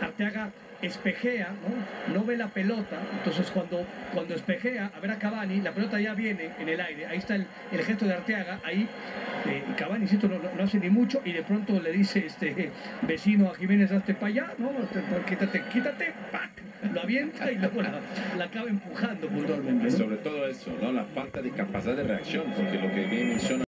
Arteaga espejea, ¿no? ve la pelota, entonces cuando, cuando espejea a ver a Cavani, la pelota ya viene en el aire, ahí está el, el gesto de Arteaga, ahí eh, Cavani, insisto, no, no, hace ni mucho y de pronto le dice este vecino a Jiménez, hazte para allá, no, quítate, quítate, ¡pac! lo avienta y luego la, la acaba empujando puntualmente. Sobre todo eso, ¿no? la falta de capacidad de reacción, porque lo que bien menciona